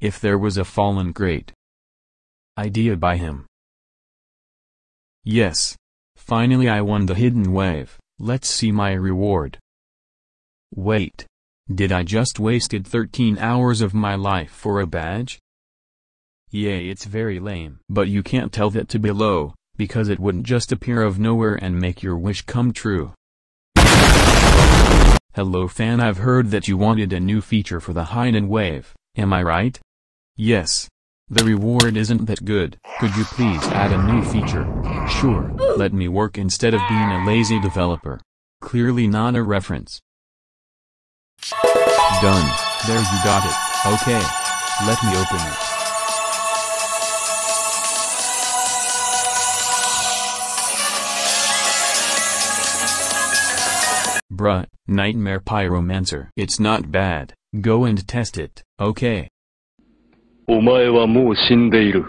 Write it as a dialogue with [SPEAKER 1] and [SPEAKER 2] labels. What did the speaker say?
[SPEAKER 1] If there was a fallen crate idea by him. Yes. Finally I won the hidden wave, let's see my reward. Wait. Did I just wasted 13 hours of my life for a badge? Yay it's very lame. But you can't tell that to below, because it wouldn't just appear of nowhere and make your wish come true. Hello fan I've heard that you wanted a new feature for the hidden wave, am I right? Yes. The reward isn't that good, could you please add a new feature? Sure, let me work instead of being a lazy developer. Clearly not a reference. Done, there you got it, okay. Let me open it. Bruh, Nightmare Pyromancer. It's not bad, go and test it, okay.
[SPEAKER 2] お前はもう死んでいる。